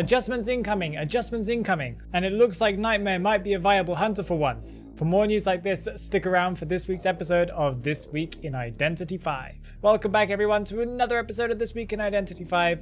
Adjustments incoming, adjustments incoming. And it looks like Nightmare might be a viable hunter for once. For more news like this, stick around for this week's episode of This Week in Identity V. Welcome back everyone to another episode of This Week in Identity V.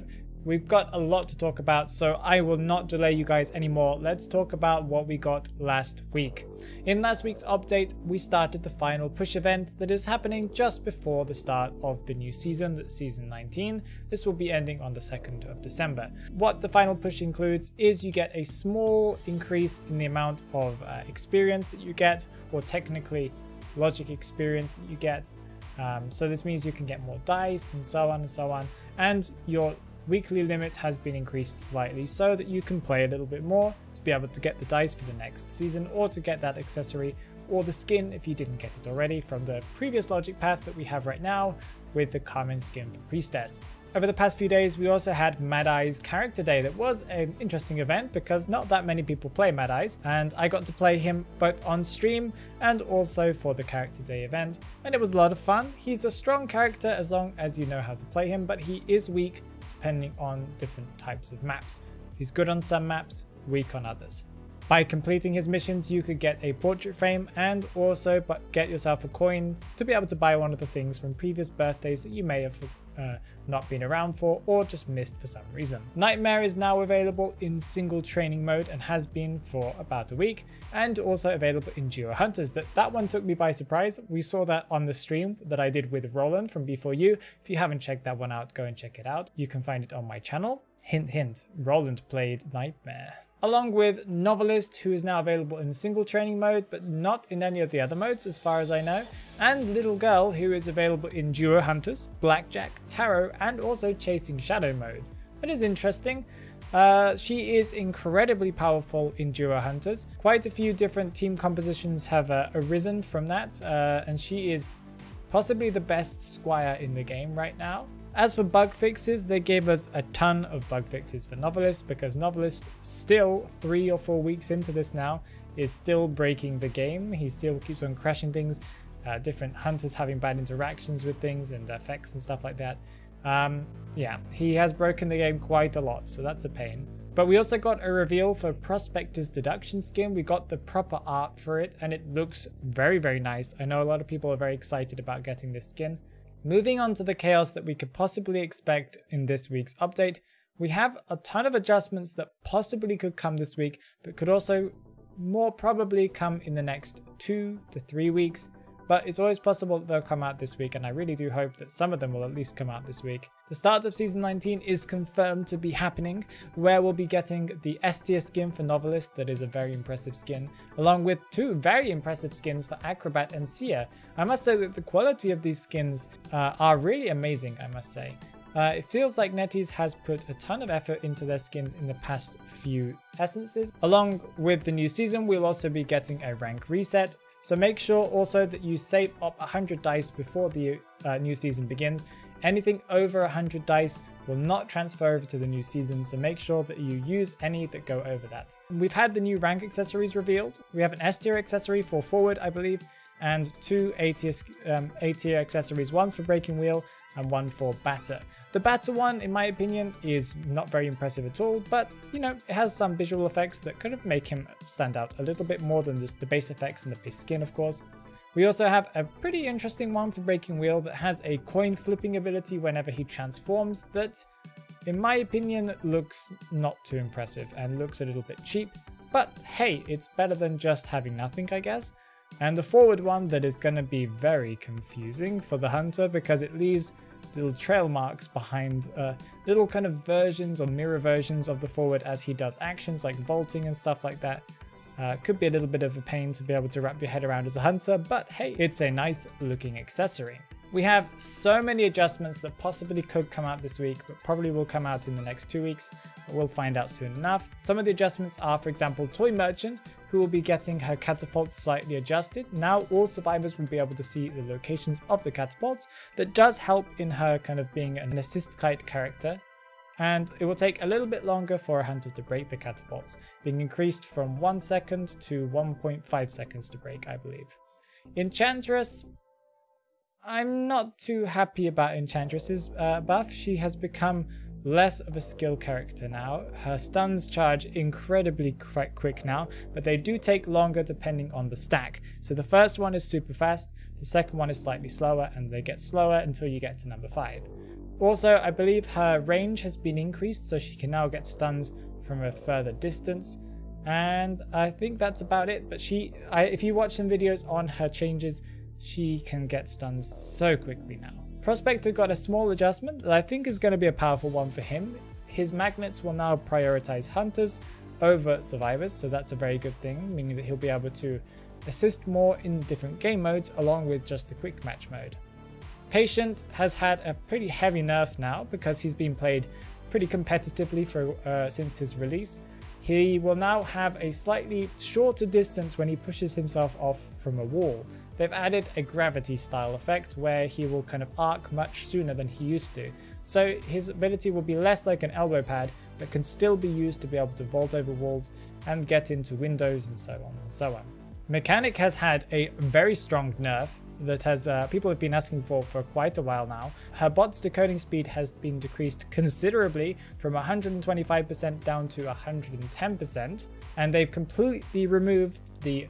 We've got a lot to talk about, so I will not delay you guys anymore. Let's talk about what we got last week. In last week's update, we started the final push event that is happening just before the start of the new season, season 19. This will be ending on the 2nd of December. What the final push includes is you get a small increase in the amount of uh, experience that you get, or technically logic experience that you get. Um, so this means you can get more dice and so on and so on, and your weekly limit has been increased slightly so that you can play a little bit more to be able to get the dice for the next season or to get that accessory or the skin if you didn't get it already from the previous logic path that we have right now with the common skin for Priestess. Over the past few days, we also had Mad Eye's Character Day that was an interesting event because not that many people play Mad Eyes, and I got to play him both on stream and also for the Character Day event, and it was a lot of fun. He's a strong character as long as you know how to play him, but he is weak depending on different types of maps. He's good on some maps, weak on others. By completing his missions, you could get a portrait frame and also get yourself a coin to be able to buy one of the things from previous birthdays that you may have uh, not been around for or just missed for some reason. Nightmare is now available in single training mode and has been for about a week and also available in Duo Hunters. That, that one took me by surprise. We saw that on the stream that I did with Roland from B4U. If you haven't checked that one out, go and check it out. You can find it on my channel. Hint hint, Roland played Nightmare along with Novelist, who is now available in single training mode, but not in any of the other modes as far as I know, and Little Girl, who is available in Duo Hunters, Blackjack, Tarot, and also Chasing Shadow mode. That is interesting. Uh, she is incredibly powerful in Duo Hunters. Quite a few different team compositions have uh, arisen from that, uh, and she is possibly the best squire in the game right now. As for bug fixes, they gave us a ton of bug fixes for Novelist because Novelist still three or four weeks into this now is still breaking the game. He still keeps on crashing things, uh, different hunters having bad interactions with things and effects and stuff like that. Um, yeah, he has broken the game quite a lot, so that's a pain. But we also got a reveal for Prospector's Deduction skin. We got the proper art for it and it looks very, very nice. I know a lot of people are very excited about getting this skin. Moving on to the chaos that we could possibly expect in this week's update, we have a ton of adjustments that possibly could come this week, but could also more probably come in the next two to three weeks but it's always possible they'll come out this week and I really do hope that some of them will at least come out this week. The start of season 19 is confirmed to be happening where we'll be getting the tier skin for Novelist that is a very impressive skin along with two very impressive skins for Acrobat and Seer. I must say that the quality of these skins uh, are really amazing I must say. Uh, it feels like NetEase has put a ton of effort into their skins in the past few essences. Along with the new season, we'll also be getting a rank reset, so make sure also that you save up 100 dice before the uh, new season begins. Anything over 100 dice will not transfer over to the new season, so make sure that you use any that go over that. We've had the new rank accessories revealed. We have an S tier accessory for forward, I believe, and two A tier, um, A tier accessories, one's for breaking wheel and one for batter. The batter one, in my opinion, is not very impressive at all, but you know, it has some visual effects that kind of make him stand out a little bit more than just the base effects and the base skin, of course. We also have a pretty interesting one for Breaking Wheel that has a coin flipping ability whenever he transforms that, in my opinion, looks not too impressive and looks a little bit cheap. But hey, it's better than just having nothing, I guess. And the forward one that is going to be very confusing for the hunter because it leaves little trail marks behind uh, little kind of versions or mirror versions of the forward as he does actions like vaulting and stuff like that. Uh, could be a little bit of a pain to be able to wrap your head around as a hunter, but hey, it's a nice looking accessory. We have so many adjustments that possibly could come out this week, but probably will come out in the next two weeks, but we'll find out soon enough. Some of the adjustments are, for example, Toy Merchant, who will be getting her catapult slightly adjusted. Now all survivors will be able to see the locations of the catapults. That does help in her kind of being an assist kite character. And it will take a little bit longer for a hunter to break the catapults, being increased from 1 second to 1.5 seconds to break, I believe. Enchantress, I'm not too happy about Enchantress's uh, buff. She has become less of a skill character now. Her stuns charge incredibly quite quick now, but they do take longer depending on the stack. So the first one is super fast, the second one is slightly slower, and they get slower until you get to number 5. Also, I believe her range has been increased, so she can now get stuns from a further distance. And I think that's about it, but she, I, if you watch some videos on her changes, she can get stuns so quickly now. Prospector got a small adjustment that I think is going to be a powerful one for him. His magnets will now prioritize hunters over survivors, so that's a very good thing, meaning that he'll be able to assist more in different game modes along with just the quick match mode. Patient has had a pretty heavy nerf now because he's been played pretty competitively for uh, since his release. He will now have a slightly shorter distance when he pushes himself off from a wall. They've added a gravity style effect where he will kind of arc much sooner than he used to. So his ability will be less like an elbow pad, but can still be used to be able to vault over walls and get into windows and so on and so on. Mechanic has had a very strong nerf that has uh, people have been asking for for quite a while now. Her bot's decoding speed has been decreased considerably from 125% down to 110%, and they've completely removed the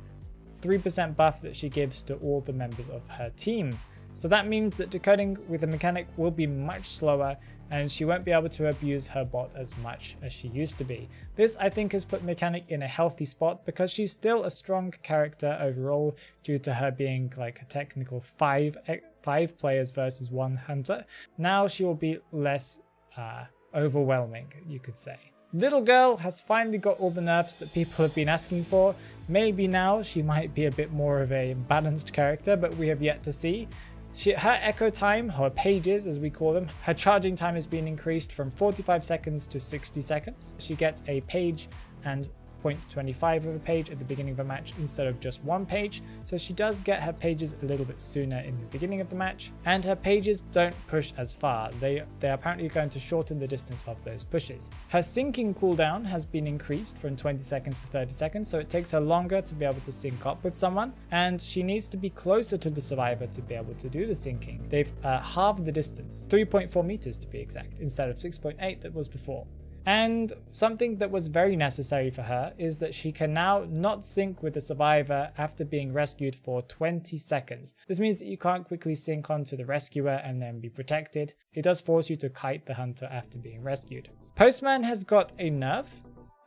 3% buff that she gives to all the members of her team. So that means that decoding with a mechanic will be much slower and she won't be able to abuse her bot as much as she used to be. This I think has put Mechanic in a healthy spot because she's still a strong character overall due to her being like a technical 5, five players versus one hunter. Now she will be less uh, overwhelming you could say. Little girl has finally got all the nerfs that people have been asking for. Maybe now she might be a bit more of a balanced character, but we have yet to see. She, her echo time, her pages as we call them, her charging time has been increased from 45 seconds to 60 seconds. She gets a page and 0.25 of a page at the beginning of a match instead of just one page, so she does get her pages a little bit sooner in the beginning of the match, and her pages don't push as far. They, they are apparently going to shorten the distance of those pushes. Her syncing cooldown has been increased from 20 seconds to 30 seconds, so it takes her longer to be able to sync up with someone, and she needs to be closer to the survivor to be able to do the syncing. They've uh, halved the distance, 3.4 meters to be exact, instead of 6.8 that was before. And something that was very necessary for her is that she can now not sync with the survivor after being rescued for 20 seconds. This means that you can't quickly sync onto the rescuer and then be protected. It does force you to kite the hunter after being rescued. Postman has got a nerf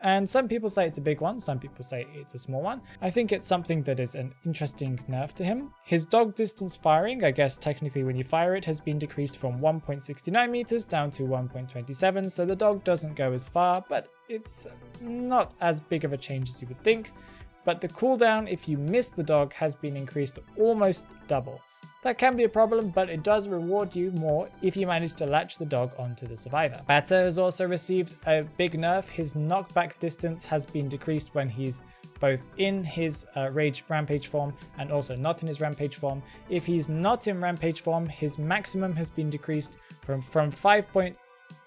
and some people say it's a big one, some people say it's a small one. I think it's something that is an interesting nerf to him. His dog distance firing, I guess technically when you fire it, has been decreased from 1.69 meters down to 1.27, so the dog doesn't go as far, but it's not as big of a change as you would think. But the cooldown if you miss the dog has been increased almost double. That can be a problem, but it does reward you more if you manage to latch the dog onto the survivor. Batter has also received a big nerf. His knockback distance has been decreased when he's both in his uh, Rage Rampage form and also not in his Rampage form. If he's not in Rampage form, his maximum has been decreased from, from 5.08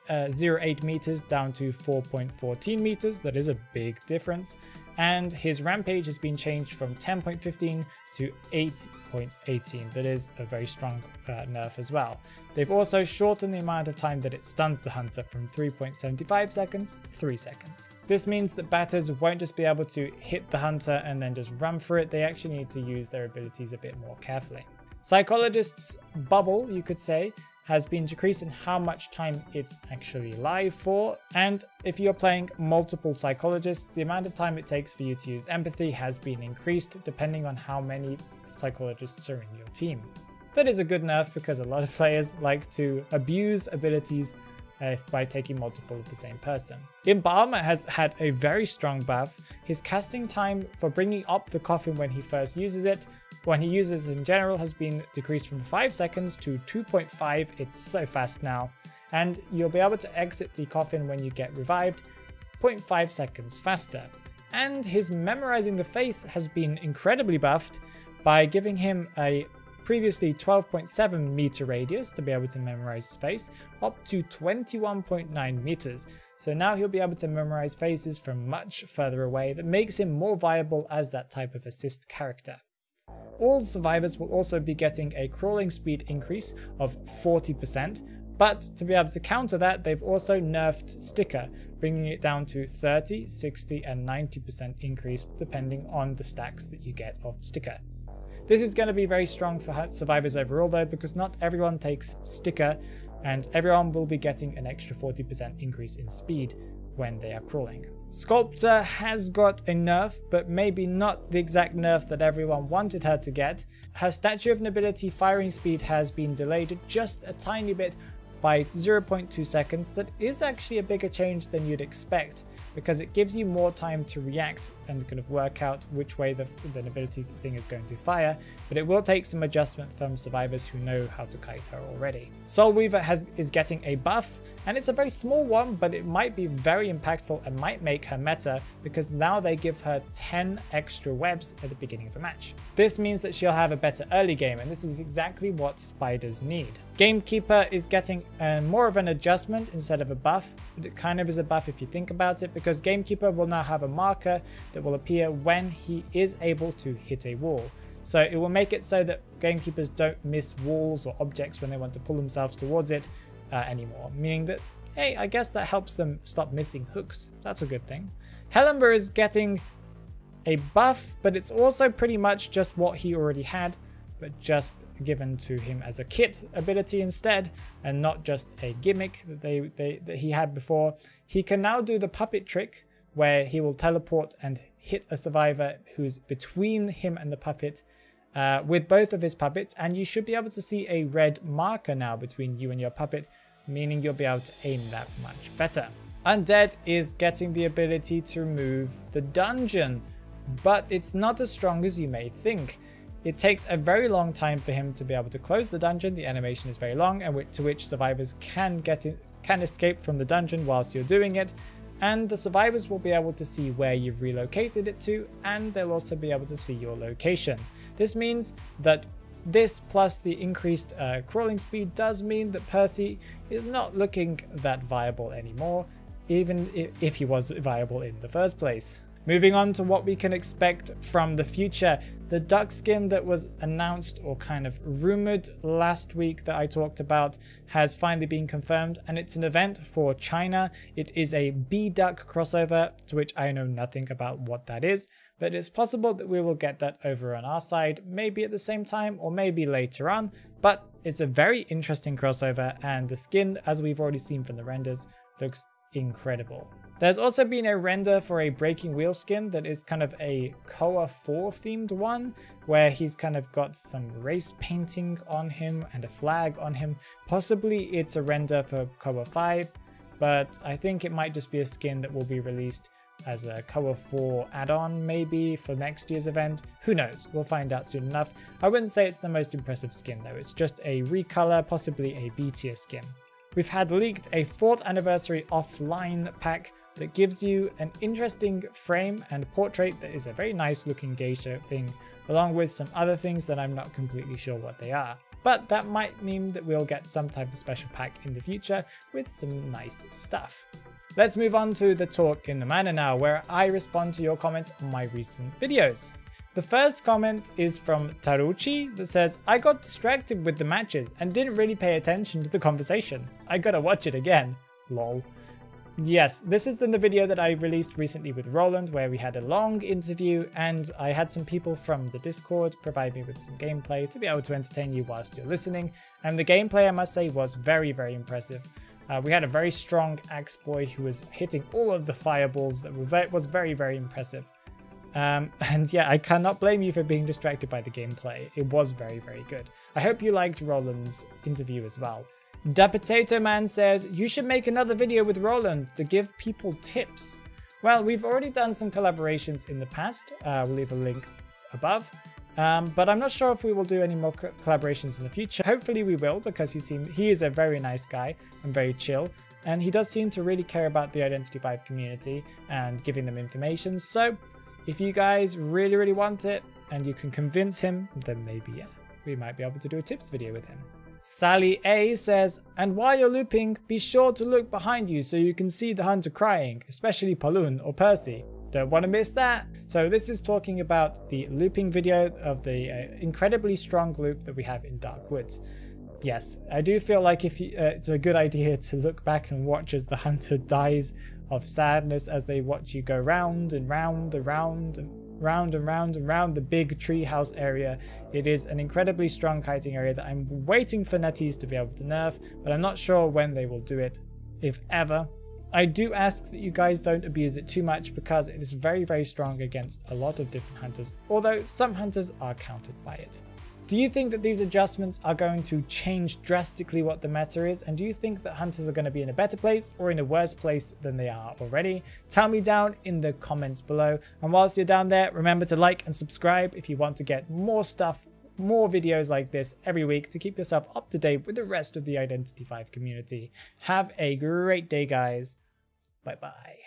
uh, meters down to 4.14 meters. That is a big difference and his rampage has been changed from 10.15 to 8.18. That is a very strong uh, nerf as well. They've also shortened the amount of time that it stuns the hunter from 3.75 seconds to 3 seconds. This means that batters won't just be able to hit the hunter and then just run for it, they actually need to use their abilities a bit more carefully. Psychologist's bubble, you could say, has been decreased in how much time it's actually live for. And if you're playing multiple psychologists, the amount of time it takes for you to use empathy has been increased depending on how many psychologists are in your team. That is a good nerf because a lot of players like to abuse abilities uh, by taking multiple of the same person. Imbalm has had a very strong buff. His casting time for bringing up the coffin when he first uses it when he uses in general has been decreased from 5 seconds to 2.5, it's so fast now, and you'll be able to exit the coffin when you get revived 0.5 seconds faster. And his memorizing the face has been incredibly buffed by giving him a previously 12.7 meter radius to be able to memorize his face up to 21.9 meters. So now he'll be able to memorize faces from much further away that makes him more viable as that type of assist character. All survivors will also be getting a crawling speed increase of 40%, But to be able to counter that, they've also nerfed Sticker, bringing it down to 30, 60, and 90% increase depending on the stacks that you get of Sticker. This is going to be very strong for survivors overall though, because not everyone takes Sticker, and everyone will be getting an extra 40% increase in speed when they are crawling. Sculptor has got a nerf, but maybe not the exact nerf that everyone wanted her to get. Her Statue of Nobility firing speed has been delayed just a tiny bit by 0.2 seconds. That is actually a bigger change than you'd expect because it gives you more time to react and kind of work out which way the, the nobility thing is going to fire, but it will take some adjustment from survivors who know how to kite her already. Soul Weaver has, is getting a buff, and it's a very small one, but it might be very impactful and might make her meta because now they give her 10 extra webs at the beginning of a match. This means that she'll have a better early game, and this is exactly what spiders need. Gamekeeper is getting uh, more of an adjustment instead of a buff, it kind of is a buff if you think about it, because Gamekeeper will now have a marker that will appear when he is able to hit a wall. So it will make it so that gamekeepers don't miss walls or objects when they want to pull themselves towards it uh, anymore, meaning that, hey, I guess that helps them stop missing hooks. That's a good thing. Hell Ember is getting a buff, but it's also pretty much just what he already had but just given to him as a kit ability instead, and not just a gimmick that, they, they, that he had before. He can now do the puppet trick, where he will teleport and hit a survivor who's between him and the puppet uh, with both of his puppets, and you should be able to see a red marker now between you and your puppet, meaning you'll be able to aim that much better. Undead is getting the ability to remove the dungeon, but it's not as strong as you may think. It takes a very long time for him to be able to close the dungeon. The animation is very long and to which survivors can get in, can escape from the dungeon whilst you're doing it. And the survivors will be able to see where you've relocated it to and they'll also be able to see your location. This means that this plus the increased uh, crawling speed does mean that Percy is not looking that viable anymore, even if he was viable in the first place. Moving on to what we can expect from the future. The duck skin that was announced or kind of rumored last week that I talked about has finally been confirmed and it's an event for China. It is a B.Duck crossover to which I know nothing about what that is, but it's possible that we will get that over on our side, maybe at the same time or maybe later on, but it's a very interesting crossover and the skin, as we've already seen from the renders, looks incredible. There's also been a render for a Breaking Wheel skin that is kind of a COA 4 themed one, where he's kind of got some race painting on him and a flag on him. Possibly it's a render for COA 5, but I think it might just be a skin that will be released as a COA 4 add-on maybe for next year's event. Who knows, we'll find out soon enough. I wouldn't say it's the most impressive skin though, it's just a recolor, possibly a B tier skin. We've had leaked a 4th anniversary offline pack that gives you an interesting frame and portrait that is a very nice looking geisha thing, along with some other things that I'm not completely sure what they are. But that might mean that we'll get some type of special pack in the future with some nice stuff. Let's move on to the talk in the manor now, where I respond to your comments on my recent videos. The first comment is from Taruchi that says, I got distracted with the matches and didn't really pay attention to the conversation. I gotta watch it again. Lol. Yes, this is the video that I released recently with Roland where we had a long interview and I had some people from the Discord provide me with some gameplay to be able to entertain you whilst you're listening. And the gameplay, I must say, was very, very impressive. Uh, we had a very strong axe boy who was hitting all of the fireballs that very, was very, very impressive. Um, and yeah, I cannot blame you for being distracted by the gameplay. It was very, very good. I hope you liked Roland's interview as well. Da Potato Man says, you should make another video with Roland to give people tips. Well, we've already done some collaborations in the past. Uh, we'll leave a link above. Um, but I'm not sure if we will do any more co collaborations in the future. Hopefully we will because he seem he is a very nice guy and very chill. And he does seem to really care about the Identity V community and giving them information. So if you guys really, really want it and you can convince him, then maybe yeah, we might be able to do a tips video with him. Sally A says, and while you're looping, be sure to look behind you so you can see the hunter crying, especially Palun or Percy. Don't want to miss that. So this is talking about the looping video of the uh, incredibly strong loop that we have in Dark Woods. yes, I do feel like if you, uh, it's a good idea to look back and watch as the hunter dies of sadness as they watch you go round and round and round and round and round and round the big treehouse area. It is an incredibly strong kiting area that I'm waiting for NetEase to be able to nerf, but I'm not sure when they will do it, if ever. I do ask that you guys don't abuse it too much because it is very very strong against a lot of different hunters, although some hunters are countered by it. Do you think that these adjustments are going to change drastically what the meta is? And do you think that hunters are going to be in a better place or in a worse place than they are already? Tell me down in the comments below. And whilst you're down there, remember to like and subscribe if you want to get more stuff, more videos like this every week to keep yourself up to date with the rest of the Identity V community. Have a great day, guys. Bye bye.